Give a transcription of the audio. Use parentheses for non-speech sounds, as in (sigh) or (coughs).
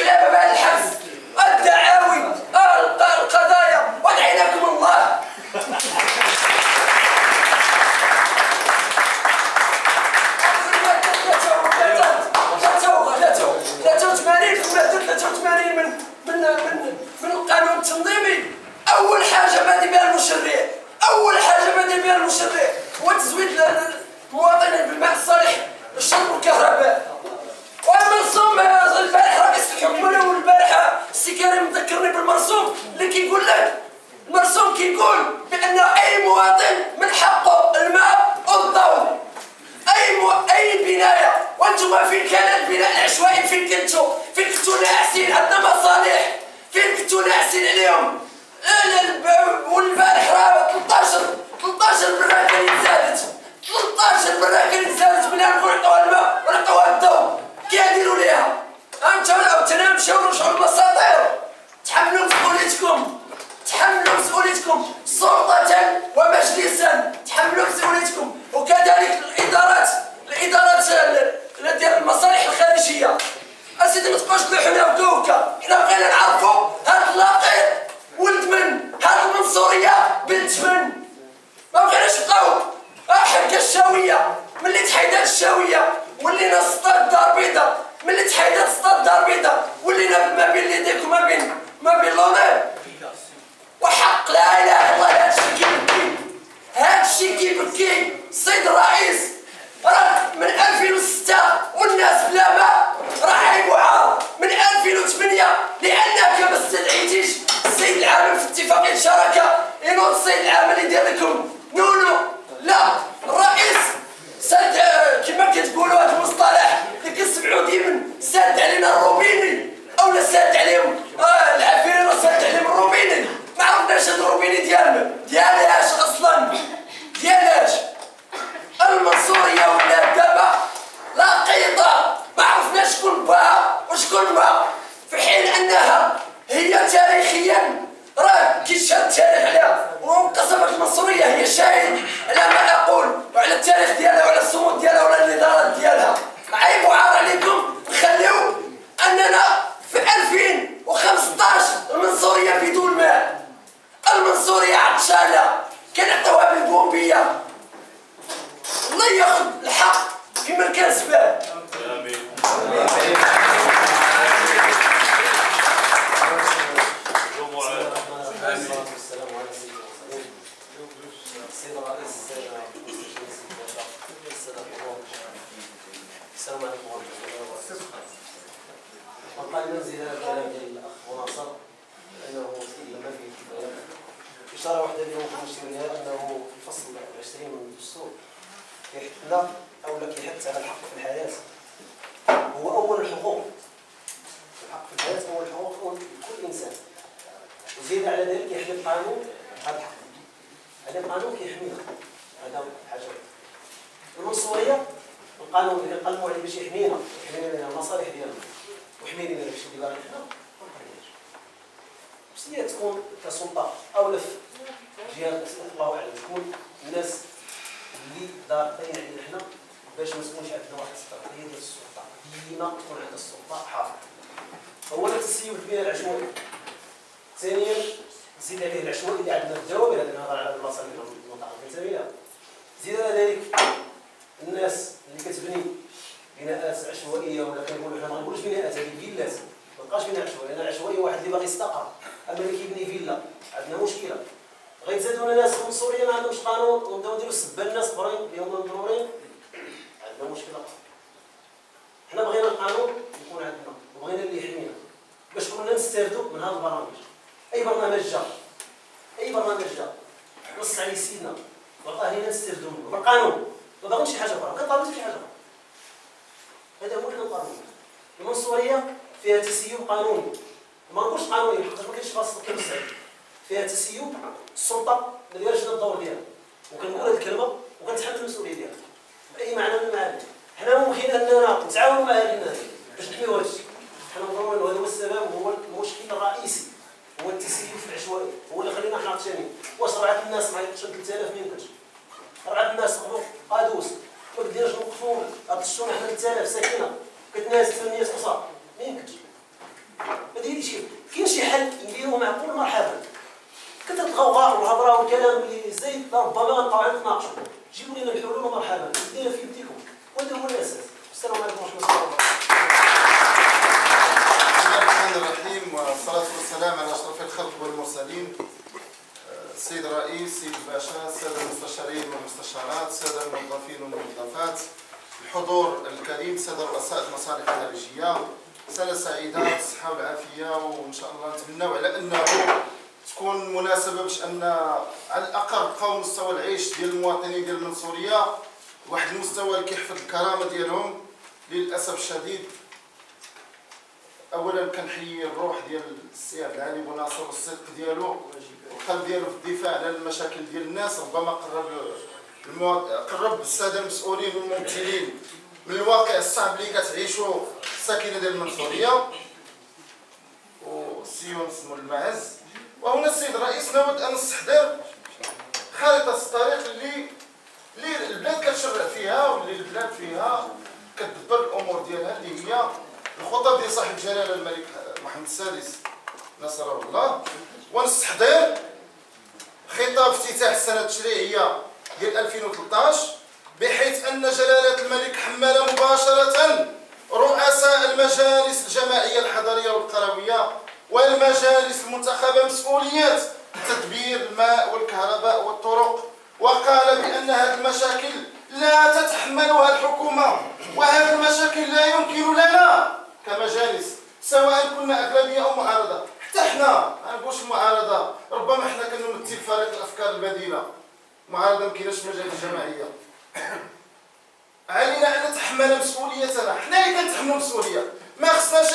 العلامه بعد الحبس الدعاوي القضايا والعناكم الله. من من من القانون التنظيمي اول حاجة بادي بها المشرع اول حاجة بادي بها المشرع هو تزويد المواطنين بالماء الصالح للشرب والكهرباء ومن ثم العشوائي فين كنتوا فين كنتوا ناعسين عندنا مصالح فين كنتوا ناعسين عليهم. الب- والبارح راه 13 13 مره كانت زادت 13 مره كانت زادت من نقول الخارجية أسيدي ما تبقاش تلوحونا بدوكا حنا بغينا نعرفوا هاد اللاقيط ولد من هاد المنصورية بنت من ما بغيناش نبقاو حكا الشاوية ملي تحيدات الشاوية ولينا سطاد الدار بيضا ملي تحيدات سطاد الدار بيضا ولينا ما بين ليديك وما بين ما بين لونير وحق لا إله إلا الله هادشي كيبكي هادشي كيبكي السيد الرئيس. راه من 2006 الله ياخذ الحق كما كان سباب السلام عليكم ورحمه الله وبركاته والله ننزل هذا الكلام ديال الاخ مناصر لأنه الا ما فيه كفايه اشاره واحدة اللي ممكن نشير لها انه في الفصل 20 من الدستور كيحثنا لا كيحث على الحق في الحياة. هو أول الحقوق. الحق في الحياة هو الحقوق لكل إنسان. وزيد على ذلك يحمي القانون هذا الحق هذا القانون كيحمينا هذا حاجة المنصوريه القانون اللي قلبوا عليه باش يحمينا يحمينا من المصالح ديالنا. ويحمينا من الشيء اللي باغي حنا بس هي تكون كسلطة أو لف. جهة الله أعلم تكون الناس ضاغطين علينا حنا باش ما تكونش عندنا واحد الاستراتيجيه ديال السلطة. ديما تكون عندنا السلطة حاضره أولا تسيب البنيه العشوائيه ثانيا زيد عليه العشوائي اللي عندنا في الدوامر هذا نهضر على البلاصة اللي في المنطقة الكتابيه لها زيد على ذلك الناس اللي كتبني بناءات عشوائيه ولا كنقولوا حنا ما نقولوش بناءات هذه فيلات ما بقاش بناء عشوائي لأن العشوائي واحد اللي باغي يستقر اما اللي كيبني فيلا عندنا مشكله سوريا ما عندهمش قانون ونبداو نديروا السبه للناس أخرين اللي هما مضرورين. عندنا مشكلة حنا بغينا القانون يكون عندنا وبغينا اللي يحمينا. باش كنا نستافدوا من هذا البرامج أي برنامج جا؟ أي برنامج جا؟ نص عليه سيدنا وعطاه لينا نستافدوا منه. بالقانون. ما باغينش شي حاجة أخرى. ما كنطالبش شي حاجة أخرى. هذا هو اللي كنطالبوا المنصوريه فيها تسيب قانوني. ما نقولش قانوني حقاش ما كاينش فاصل كنسعي فيها تسيب السلطة ما دايرش الدور ديالها. وكنقول هذه الكلمة وكنتحمل المسؤولية ديالها. بأي معنى من المعاني. حنا ممكن أننا نتعاونوا مع هذه الناس. باش نحميو هذا الشيء حنا نظنوا هذا هو السبب وهو المشكل الرئيسي. هو التسييف في العشوائي هو اللي خلينا حنا عطشانين. واش ربعه الناس ما يقدرش 3000 ما يمكنش ربعه الناس قبلوا قادوس ما قدرناش نوقفوا عطشونا حنا 3000 ساكنة. كتنازل 800 اسره ما يمكنش. هي شيء كاين شي حل نديروه معقول مرحبا الغوغاء والهضره والكلام اللي زايد ربما نبقاو نتناقشوا جيبوا لنا الحلول ومرحبا. دينا في يديكم. وهذا هو الأساس. السلام عليكم ورحمة الله وبركاته. والصلاة والسلام على أشرف الخلق والمرسلين. السيد الرئيس سيد الباشا السادة المستشارين والمستشارات السادة الموظفين والموظفات الحضور الكريم السادة رؤساء المصالح الخارجية سنة سعيدة بالصحة والعافية وإن شاء الله نتمنوا على أنه تكون مناسبة باش أن على الأقل بقاو مستوى العيش ديال المواطنين ديال المنصوريه واحد المستوى اللي كيحفظ الكرامة ديالهم. للأسف الشديد اولا كنحيي الروح ديال السي عبد العالي بوناصر والصدق ديالو والقلب ديالو في الدفاع على المشاكل ديال الناس ربما قرب المواط... قرب السادة المسؤولين والممثلين من الواقع الصعب اللي كتعيشو الساكنه ديال المنصوريه والسي يونس المعز. وهنا السيد الرئيس نود أن نستحضر خارطة الطريق اللي اللي البلاد كتشرع فيها واللي البلاد فيها كتدبر الأمور ديالها اللي هي الخطب ديال صاحب الجلالة الملك محمد السادس نصره الله. ونستحضر خطاب افتتاح السنة التشريعية ديال 2013 بحيث أن جلالة الملك حمل مباشرة رؤساء المجالس الجماعية الحضرية والقروية والمجالس المنتخبة مسؤوليات تدبير الماء والكهرباء والطرق. وقال بأن هذه المشاكل لا تتحملها الحكومة وهذه المشاكل لا يمكن لنا كمجالس سواء كنا أغلبية أو معارضة. حتى إحنا ما نقولش المعارضه ربما إحنا كنمثل فريق الأفكار البديلة. معارضة ما كايناش مجال جماعيه (coughs) علينا أن نتحمل مسؤوليتنا. حنا اللي كنتحملوا مسؤولية. ما خصنا شيء